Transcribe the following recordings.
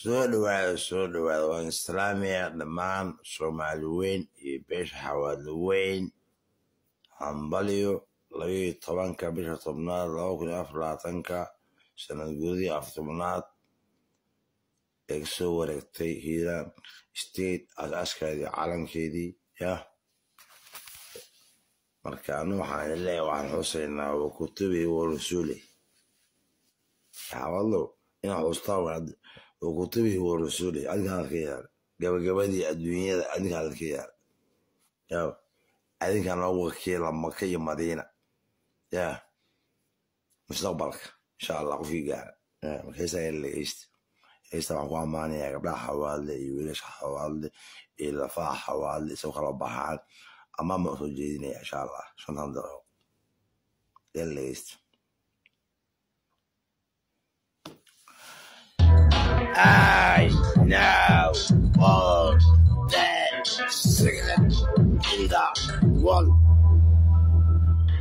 soo dhawaada soo dhawaada waan islaamiya dhammaan soomaali weyn iyo beesha xawaadlo weyn hambalyo labayo tobanka bisha tobnaad laba kun iyo afar sanad guudii af tobnaad ee ka soo wareegtay hiiraan state aaskeedii calankeedii yah marka anu waxaan leeyahay waxaan xusaynaa wa kutubi wa rasuli xawadlo inaa xustaa wa kutubihi wa rasuli adinka hadalka yaal gabagabadii adduunyada adinka hadalka yaal yaw adinka noogu wakiila maka iyo madiina. Yah mustaqbalka insha allah qofkii gaara marka heestaa yar dhegeysta waxaan ku ammaanayaa gabdhaha xawaadle iyo wiilasha xawaadle iyo lafaha xawaadle isagoo kala baxaan. Amaan baan u soo jeedinaya insha allah shantan daqiiqo yar dhegeysta one.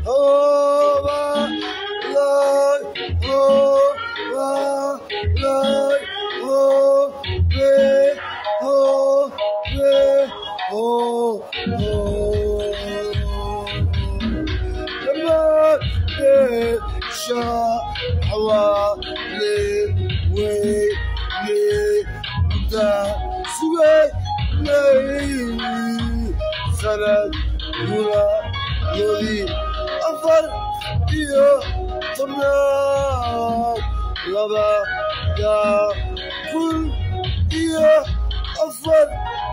Overload, oh over, oh over. oh shall oh with oh The oh name, me, sha, حوالي وي لي دا سوي لي سند ولا يلي أفر يا طمنا لبا يا كل يا أفر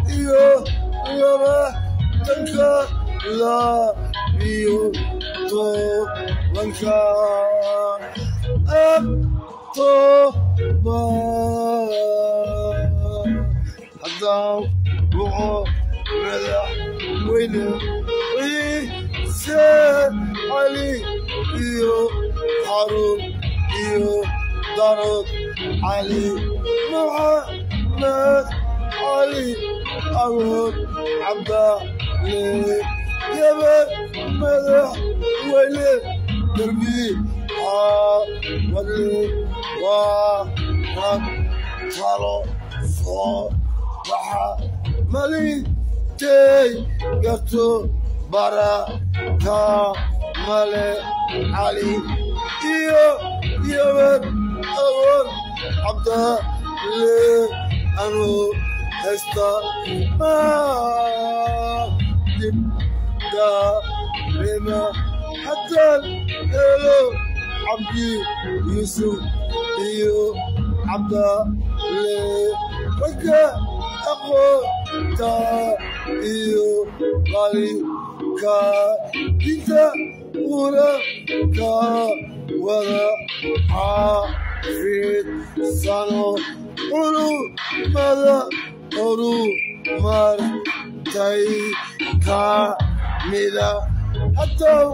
يا لبا تنكا لا xuseen cali iyo xaruun iyo darod cali maxamed cali awood cabdaale yabad madax weyne derbi xaawadle waa rag talo soo baxa malintay garto bara taamale cali iyo yaman awood cabdaale anu haysta dib darima xataan helo cabdi yuusuf iyo cabdaale ragga aqoonta iyo qali كابتا ورقا ورقا فيت صنو قلو ماذا قلو مرتي كاملة حتى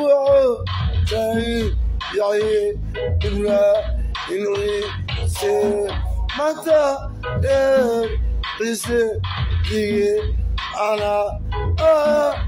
وعدتي يعي إمرا إنوي سير متى إير قيسي دي أنا آه.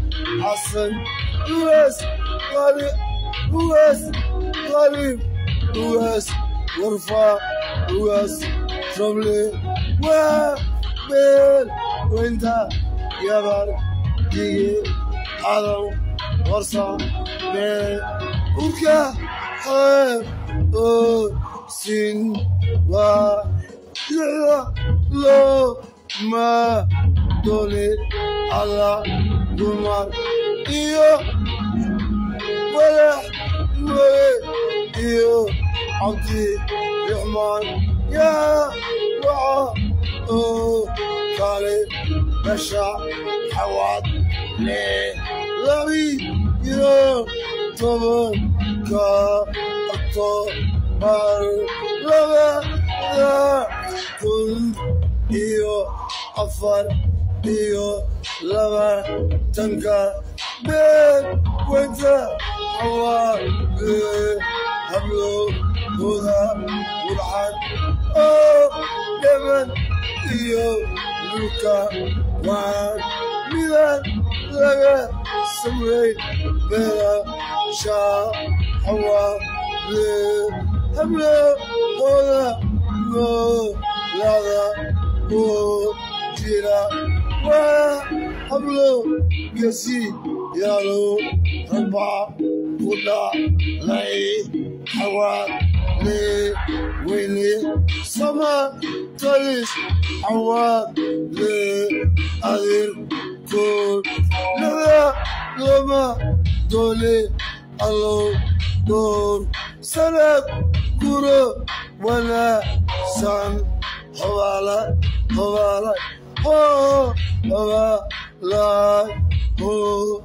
xasan ugaas ali ugaas qalib ugaas warfaa ugaas ramle waa beel weynta yabar dige cadow warsa mee urka xeeb oo sin waa lixda loo maa doole alla دمار إيو ولا ولا إيو عبدي رحمن يا وعا كالي بشا حواد لي لبي يو طبن كا أكتو بار لبا لا كل afar iyo labaatanka beed wenta hawaale hablo guda wurxan oo dheman iyo dhulka waan midaan laga sameyn beeda shaa hawaale hablo guda noolada oo jira Ablo, ya lo, Ramba, Kuda, Lai, Hawa, Le, Wele, Sama, Talis, Hawa, Le, Adir, Kul, Nada, Lama, Dole, Alo, Dor, Salak, Kura, Wala, San, Havala, Havala, oh, oh, oh oh. oh, oh